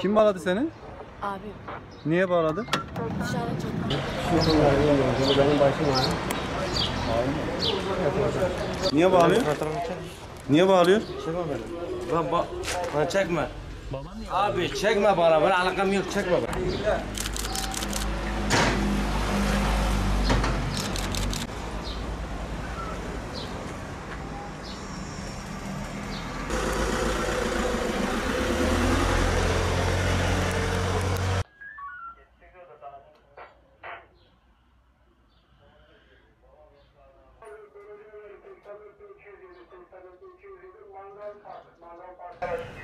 Kim bağladı seni? Abi Niye bağladı? dışarıda çok Benim başım ağrıyor. Niye bağlıyor? Niye bağlıyor? Çekme beni. Lan ba lan çekme. Abi çekme bana. Ben alakam yok. Çekme beni.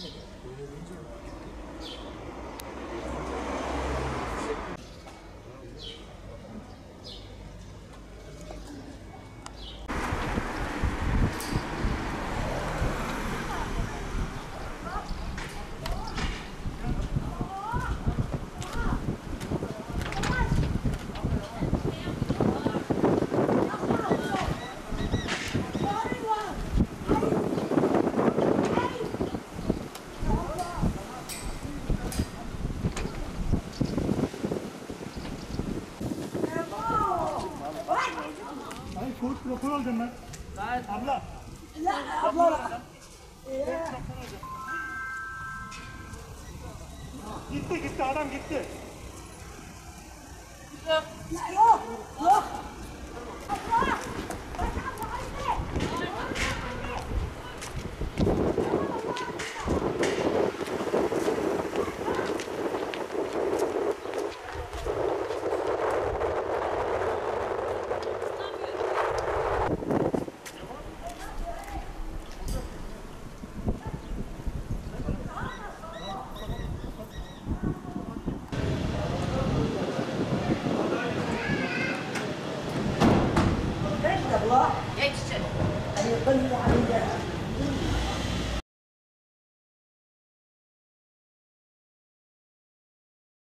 これで文字を書いて。Soğuk rapor alacağım ben. Abla. Gitti gitti adam gitti. Geç Bình.